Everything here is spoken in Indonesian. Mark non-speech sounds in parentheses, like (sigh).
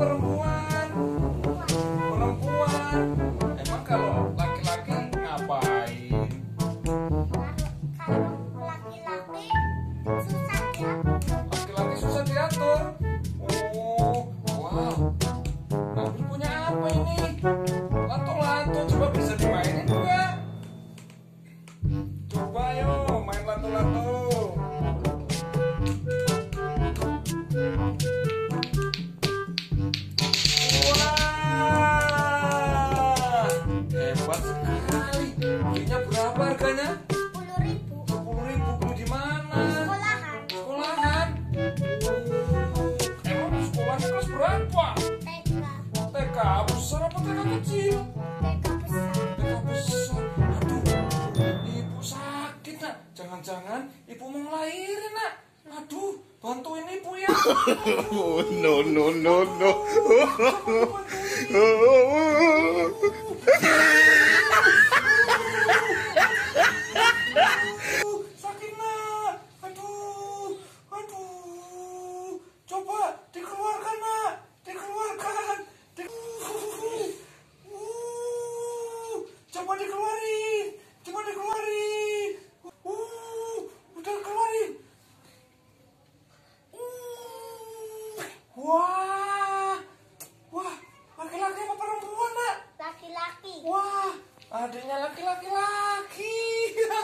perempuan. Perempuan. Emang kalau laki-laki ngapain? Laki-laki susah diatur. Oh, wow punya apa ini? Coba bisa dimainin coba main. Hebat sekali. Belinya berapa harganya? Sepuluh ribu. Sepuluh ribu. Beli di mana? Sekolahan. Sekolahan. Emang sekolahnya kelas berapa? TK. TK besar apa TK kecil? TK besar. TK besar. Aduh, ibu sakit nak. Jangan-jangan ibu mau ngelahirin nak. Aduh, bantuin ibu ya. Oh, (laughs) no, no, no, no. Bantuin. (laughs) Wah, adanya laki-laki lagi. -laki, (laughs) -laki.